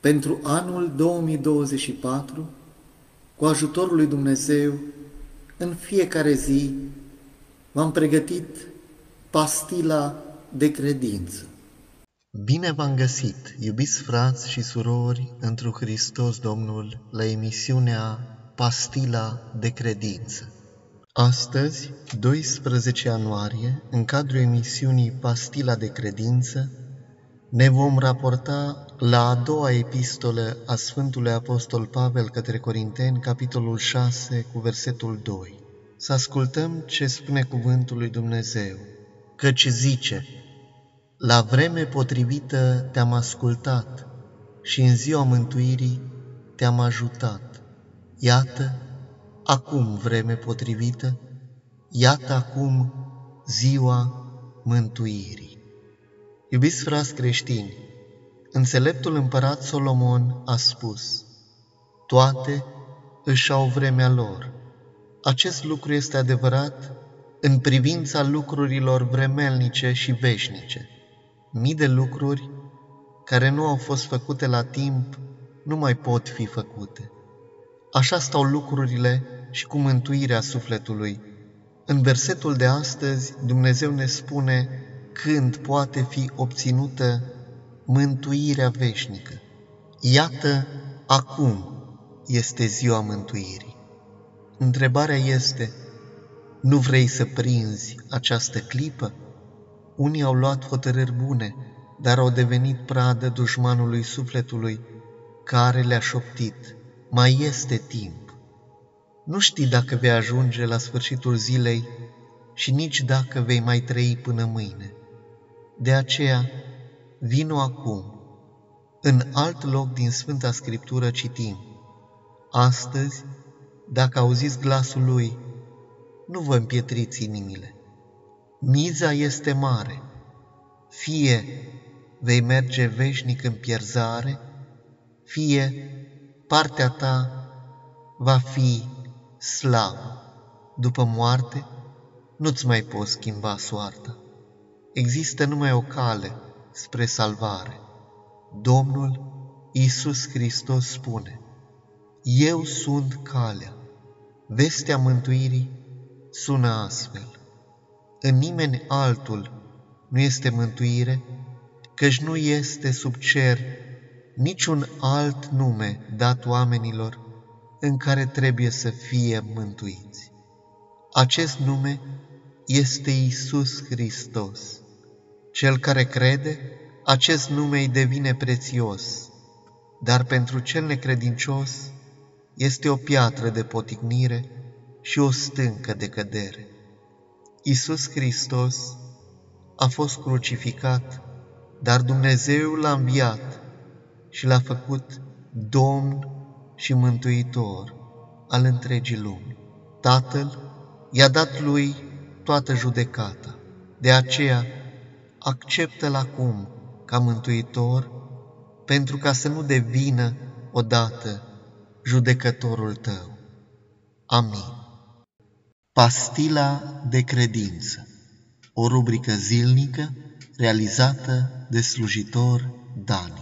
Pentru anul 2024, cu ajutorul lui Dumnezeu, în fiecare zi v-am pregătit pastila de credință. Bine v-am găsit, iubiți frați și surori, întru Hristos Domnul, la emisiunea Pastila de Credință. Astăzi, 12 ianuarie, în cadrul emisiunii Pastila de Credință, ne vom raporta la a doua epistolă a Sfântului Apostol Pavel către Corinteni, capitolul 6, cu versetul 2. Să ascultăm ce spune cuvântul lui Dumnezeu, căci zice, La vreme potrivită te-am ascultat și în ziua mântuirii te-am ajutat. Iată, acum vreme potrivită, iată acum ziua mântuirii. Iubiți frați creștini, înțeleptul împărat Solomon a spus, toate își au vremea lor. Acest lucru este adevărat în privința lucrurilor vremelnice și veșnice. Mii de lucruri care nu au fost făcute la timp nu mai pot fi făcute. Așa stau lucrurile și cu mântuirea sufletului. În versetul de astăzi, Dumnezeu ne spune când poate fi obținută mântuirea veșnică. Iată, acum este ziua mântuirii. Întrebarea este, nu vrei să prinzi această clipă? Unii au luat hotărâri bune, dar au devenit pradă dușmanului sufletului, care le-a șoptit, mai este timp. Nu știi dacă vei ajunge la sfârșitul zilei și nici dacă vei mai trăi până mâine. De aceea, vino acum. În alt loc din Sfânta Scriptură citim, Astăzi, dacă auziți glasul lui, nu vă împietriți inimile. Miza este mare, fie vei merge veșnic în pierzare, fie partea ta va fi slavă. După moarte, nu-ți mai poți schimba soarta. Există numai o cale spre salvare. Domnul Isus Hristos spune, Eu sunt calea. Vestea mântuirii sună astfel. În nimeni altul nu este mântuire, căci nu este sub cer niciun alt nume dat oamenilor în care trebuie să fie mântuiți. Acest nume este Isus Hristos. Cel care crede, acest nume îi devine prețios, dar pentru cel necredincios este o piatră de potignire și o stâncă de cădere. Isus Hristos a fost crucificat, dar Dumnezeu l-a înviat și l-a făcut Domn și Mântuitor al întregii lumi. Tatăl i-a dat lui toată judecata. De aceea, acceptă-L acum ca mântuitor, pentru ca să nu devină odată judecătorul tău. Amin. Pastila de credință, o rubrică zilnică realizată de slujitor Dan.